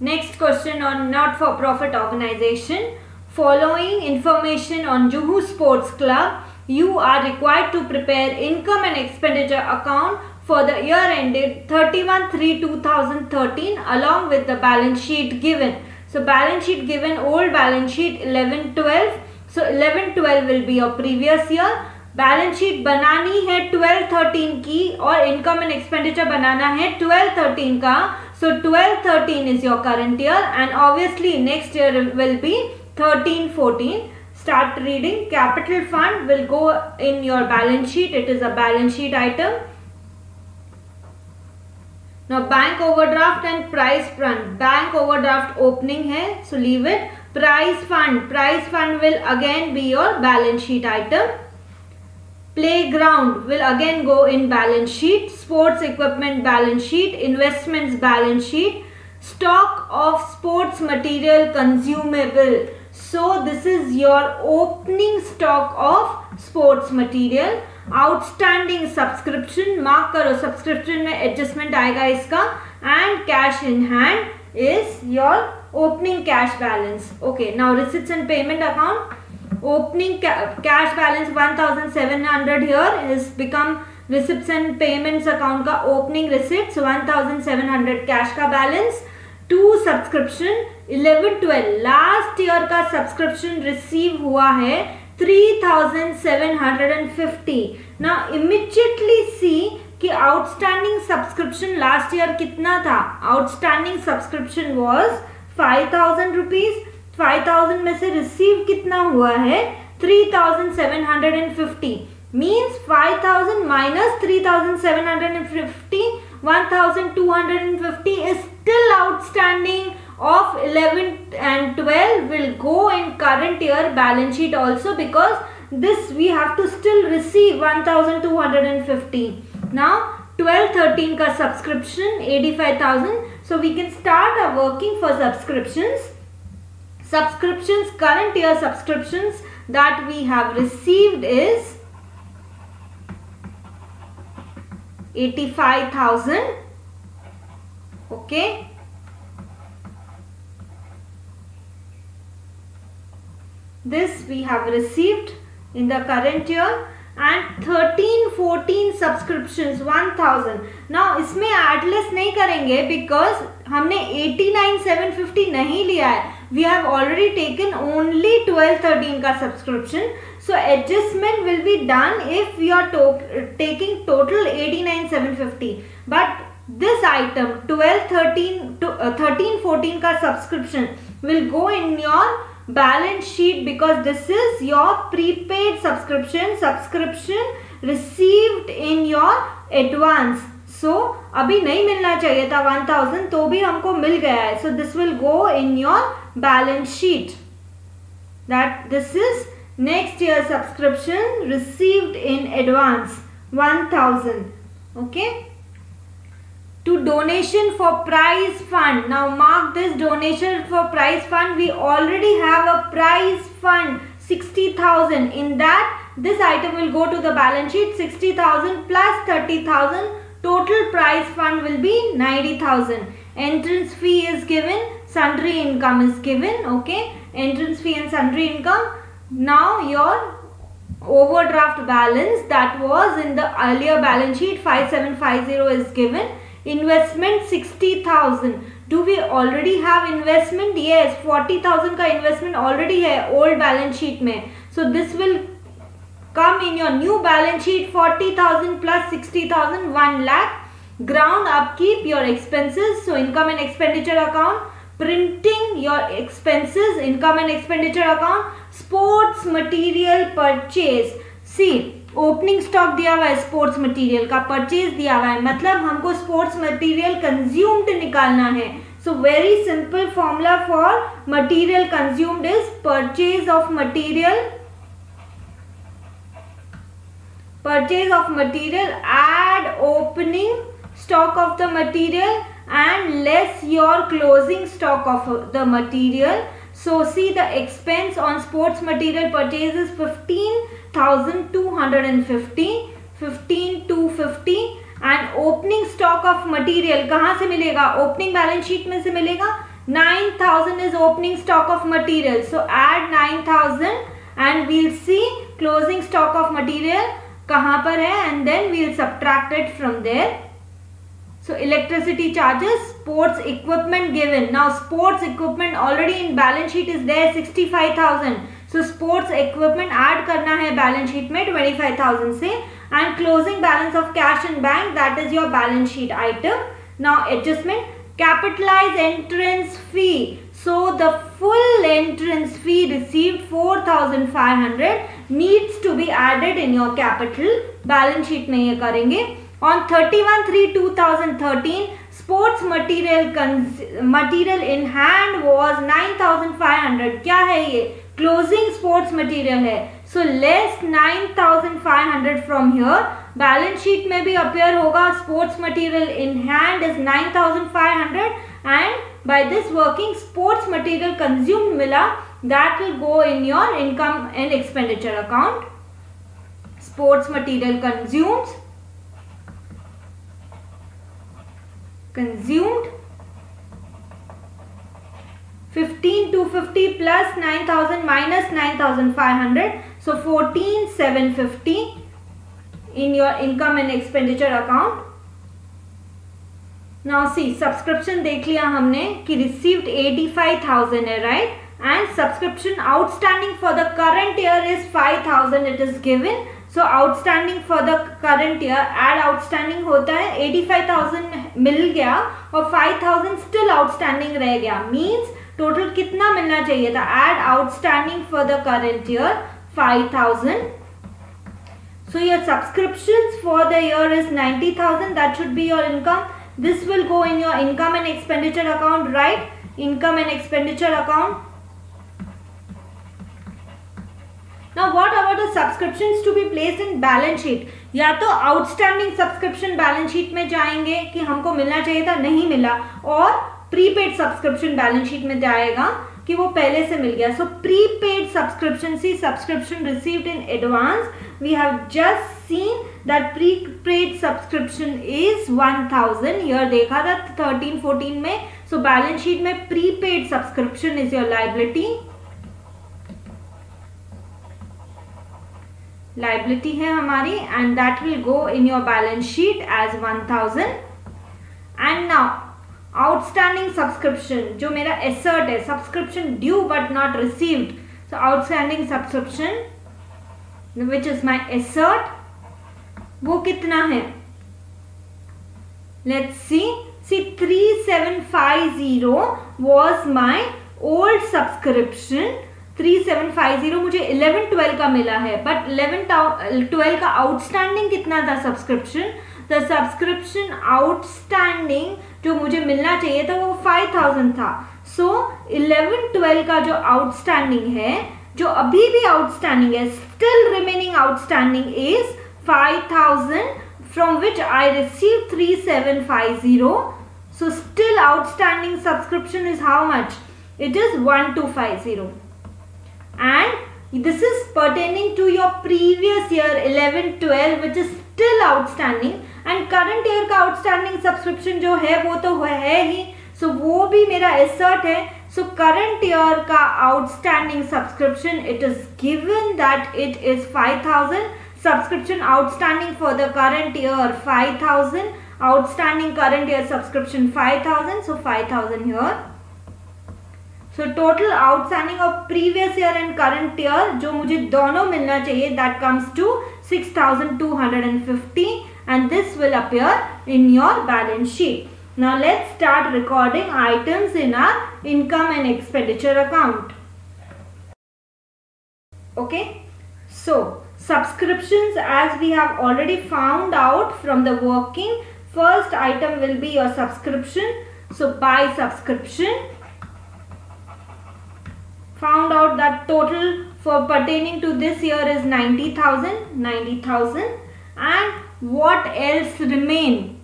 Next question on not-for-profit organization. Following information on Juhu Sports Club, you are required to prepare income and expenditure account for the year ended 31-3-2013 along with the balance sheet given. So balance sheet given old balance sheet 11-12. So 11-12 will be your previous year. Balance sheet बनानी है 12-13 की और income and expenditure बनाना है 12-13 का so 12-13 is your current year and obviously next year will be 13-14 start reading. Capital fund will go in your balance sheet. It is a balance sheet item. Now bank overdraft and prize fund bank overdraft opening hai so leave it. Prize fund. Prize fund will again be your balance sheet item playground will again go in balance sheet sports equipment balance sheet investments balance sheet stock of sports material consumable so this is your opening stock of sports material outstanding subscription mark करो subscription में adjustment आएगा इसका and cash in hand is your opening cash balance okay now receipts and payment account opening ca, cash balance 1700 here is become receipts and payments account का opening receipts 1700 cash का balance to subscription eleven twelve last year का subscription receive हुआ है 3750 ना immediately see कि outstanding subscription last year कितना था? Outstanding subscription was 5000 thousand rupees 5000 में से रिसीव कितना हुआ है? 3750 means 5000 minus 3750 1250 is still outstanding of 11 and 12 will go in current year balance sheet also because this we have to still receive 1250 now 12 13 का subscription 85000 so we can start our working for subscriptions subscriptions current year subscriptions that we have received is 85000 okay. This we have received in the current year and thirteen fourteen subscription one thousand ना इसमें at least नहीं करेंगे because हमने eighty nine seven fifty नहीं लिया है. We have already taken only twelve thirteen का subscription so adjustment will be done if you are taking total eighty nine seven fifty but this item twelve thirteen thirteen fourteen का subscription will go in your balance sheet because this is your prepaid subscription subscription received in your advance so, अभी नहीं मिलना चाहिए था one thousand तो भी हमको मिल गया है so this will go in your balance sheet that this is next year subscription received in advance one thousand okay to donation for prize fund. Now mark this donation for prize fund. We already have a prize fund 60,000. In that this item will go to the balance sheet 60,000 plus 30,000. Total prize fund will be 90,000. Entrance fee is given. Sundry income is given. Okay. Entrance fee and sundry income. Now your overdraft balance that was in the earlier balance sheet 5750 is given investment sixty thousand do we already have investment ये forty thousand का investment already है old balance sheet में. So this will come in your new balance sheet forty thousand plus sixty thousand one lakh ground upkeep your expenses so income and expenditure account printing your expenses income and expenditure account sports material purchase see opening stock दिया हुआ है sports material का purchase दिया हुआ है। मतलब हमको sports material consumed निकालना है। So very simple formula for material consumed is purchase of material purchase of material add opening stock of the material and less your closing stock of the material So, see the expense on sports material purchase is thousand two hundred and fifty fifteen two fifty and opening stock of material. कहाँ से मिलेगा Opening balance sheet में से मिलेगा nine thousand is opening stock of material so add nine thousand and we'll see closing stock of material कहाँ पर है and then we'll subtracted from there so electricity charges sports equipment given now sports equipment already in balance sheet is there 65000 so sports equipment add करना है balance sheet में twenty five thousand से and closing balance of cash in bank that is your balance sheet item now adjustment capitalise entrance fee so the full entrance fee receive four thousand five hundred needs to be added in your capital balance sheet में ये करेंगे. On thirty one three two thousand thirteen sports material material in hand was nine thousand five hundred क्या है ये? Closing sports material है। So less 9,500 from here balance sheet में भी appear होगा। Sports material in hand is 9,500 and by this working sports material consume मिला। That will go in your income and expenditure account sports material consumes consumed 15 250 plus 9000 minus 9500 so 14750 in your income and expenditure account now see subscription देख लिया हमने कि received 85000 है right and subscription outstanding for the current year is 5000 it is given so outstanding for the current year add outstanding होता है eighty five thousand मिल गया और 5000 still outstanding रह गया। मींस टोटल कितना मिलना चाहिए था? Add outstanding for the current year 5000 so your subscription for the year is 90000 that should be your income this will go in your income and expenditure account right income and expenditure account Now, what about the subscriptions to be placed in balance sheet? या तो outstanding subscription balance sheet में जाएँगे कि हमको मिलना चाहिए था, नहीं मिला, और प्रीपेड सब्सक्रिप्शन बैलेंस शीट में जाएगा कि वो पहले से मिल गया। So prepaid subscription see subscription received in advance we have just seen that prepaid subscription is 1000 year देखा था 13 14 में। सो बैलेंस शीट में prepaid subscription is your liability liability है हमारी and that will go in your balance sheet as one thousand and now outstanding subscription जो मेरा asset है subscription due but not received so outstanding subscription which is my asset वो कितना है? Let's three seven five zero was my old subscription three seven five zero मुझे eleven twelve का मिला है बट इलेवन ट्वेल्व का outstanding कितना था सब्सक्रिप्शन द सब्सक्रिप्शन आउटस्टैंडिंग जो मुझे मिलना चाहिए था वो फाइव थाउज़ेंड था। सो इलेवन ट्वेल्व का जो आउटस्टैंडिंग है, जो अभी भी आउटस्टैंडिंग है still remaining outstanding is five thousand from which I receive three seven five zero so, still outstanding subscription is how much? It is 1250 and this is pertaining to your previous year 11 12 which is still outstanding and current year का outstanding subscription जो है वो तो है ही so वो भी मेरा assert है so current year का outstanding subscription it is given that it is 5000 subscription outstanding for the current year 5000 outstanding current year subscription 5000 so 5000 here so total outstanding of previous year and current year जो मुझे दोनों मिलना चाहिए that comes to six thousand two hundred and fifty and this will appear in your balance sheet now let's start recording items in our income and expenditure account okay so subscriptions as we have already found out from the working first item will be your subscription so by subscription found out that total for pertaining to this year is 90,000 90,000 and what else remain?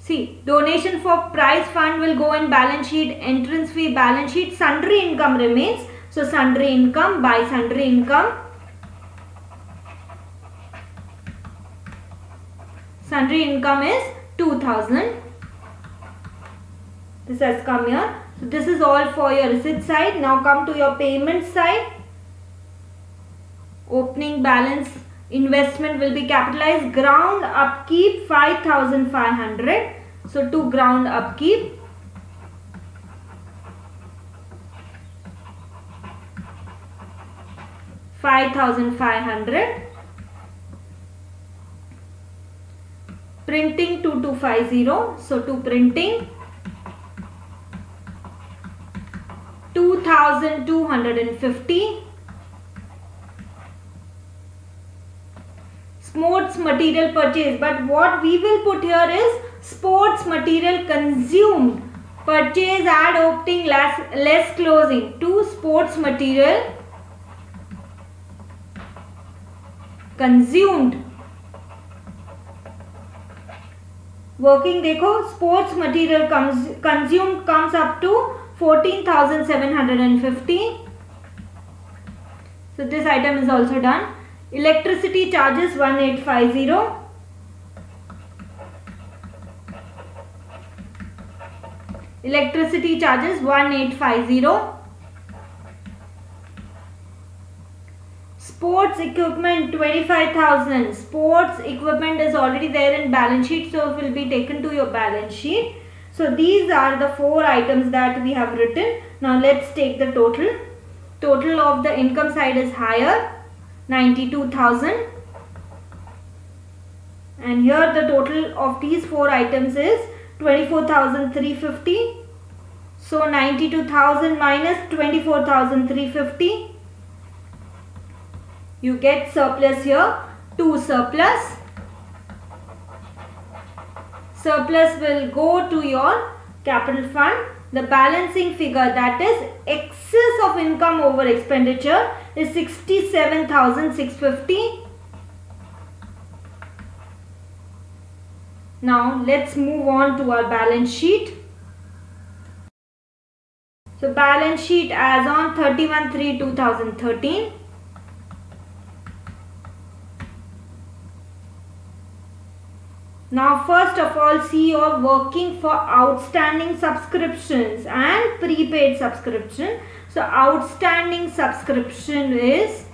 See donation for prize fund will go in balance sheet entrance fee balance sheet sundry income remains. So sundry income by sundry income. Sundry income is 2000 this has come here. So this is all for your receipt side. Now come to your payment side. Opening balance investment will be capitalized. Ground upkeep 5500 so to ground upkeep. Five thousand five hundred. Printing two two five zero. So to printing two thousand two hundred and fifty. sports material purchase. But what we will put here is sports material consumed. Purchase add opening less, less closing. To sports material consumed. Working देखो sports material comes consumed comes up to 14750 so this item is also done Electricity charges 1850. Electricity charges 1850. Sports equipment 25,000. Sports equipment is already there in balance sheet so it will be taken to your balance sheet. So these are the four items that we have written. Now let's take the total. Total of the income side is higher 92,000 and here the total of these four items is 24,350 so 92,000 minus 24,350 you get surplus here 2 surplus surplus will go to your capital fund the balancing figure that is excess of income over expenditure is 67,650. Now let's move on to our balance sheet. So balance sheet as on 31-3-2013. Now first of all see your working for outstanding subscriptions and prepaid subscription. So outstanding subscription is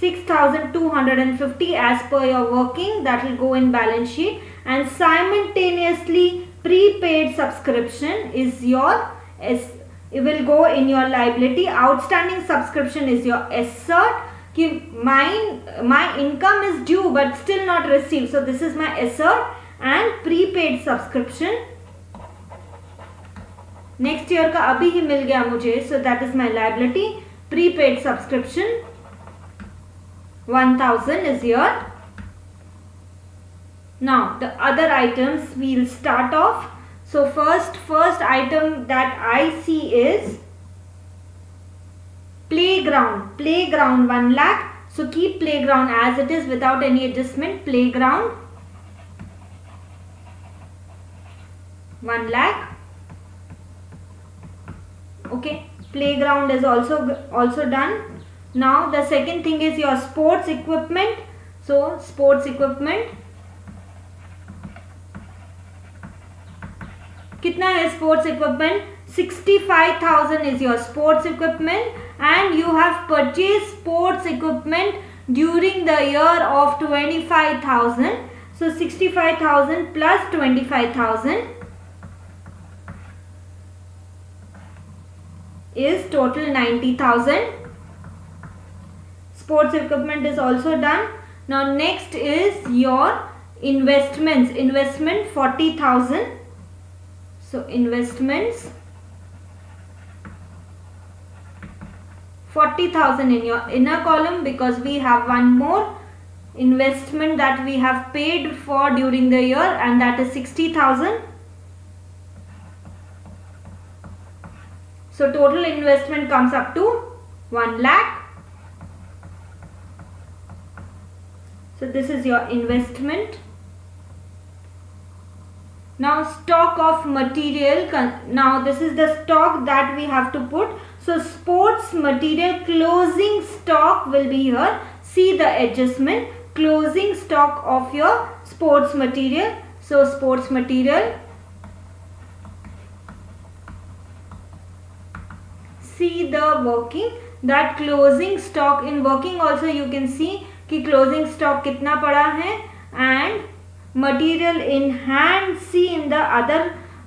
6250 as per your working. That will go in balance sheet. And simultaneously prepaid subscription is your is it will go in your liability. Outstanding subscription is your assert कि my my income is due but still not received so this is my assert and prepaid subscription next year का अभी ही मिल गया मुझे so that is my liability prepaid subscription 1000 is here now the other items we'll start off so first first item that I see is playground playground 1 lakh so keep playground as it is without any adjustment playground 1 lakh okay playground is also also done now the second thing is your sports equipment so sports equipment कितना है sports equipment 65000 is your sports equipment and you have purchased sports equipment during the year of 25000 so 65000 plus 25000 is total 90000 sports equipment is also done. Now next is your investments. Investment 40000 so investments 40,000 in your inner column because we have one more investment that we have paid for during the year and that is 60,000. So total investment comes up to 1 lakh. So this is your investment. Now stock of material. Now this is the stock that we have to put So sports material closing stock will be here. See the adjustment closing stock of your sports material. So sports material. See the working that closing stock in working also you can see ki closing stock kitna pada hai and material in hand see in the other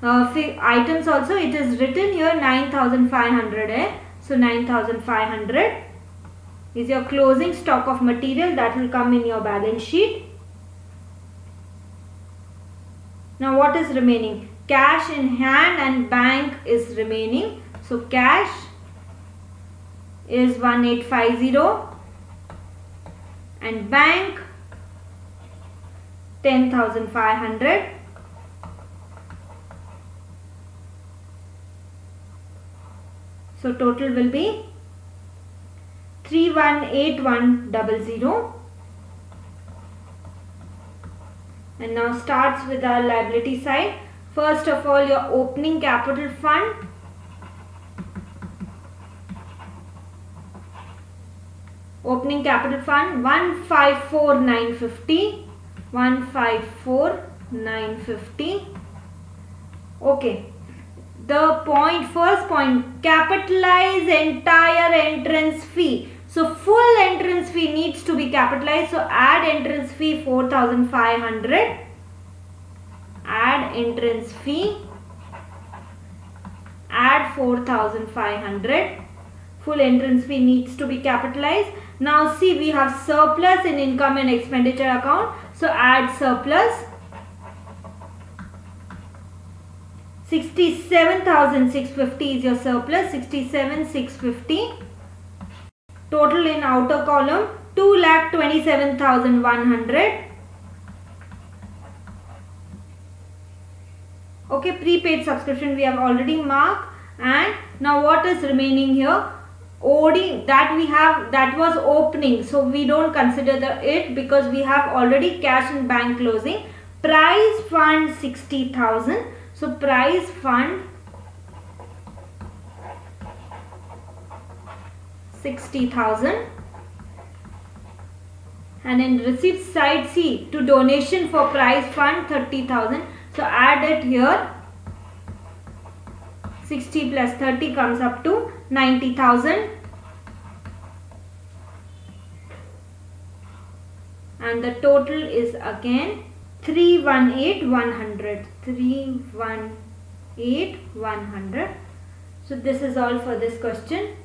Uh, items also it is written here 9500 hai eh? so 9500 is your closing stock of material that will come in your balance sheet. Now what is remaining? Cash in hand and bank is remaining. So cash is 1850 and bank 10500 so total will be 318100 and now starts with our liability side. First of all your opening capital fund. Opening capital fund 154950 154950 okay the point first point capitalize entire entrance fee. So full entrance fee needs to be capitalized. So add entrance fee 4500 add entrance fee. Add 4500 full entrance fee needs to be capitalized. Now see we have surplus in income and expenditure account. So add surplus 67,650 is your surplus 67,650 total in outer column 2,27,100 okay prepaid subscription we have already marked. And now what is remaining here? OD that we have that was opening. So we don't consider the it because we have already cash in bank closing. Prize fund 60,000 so prize fund 60,000 and in receipt side C to donation for prize fund 30,000 so add it here. 60 plus 30 comes up to 90,000 and the total is again 318 100 318 100 so this is all for this question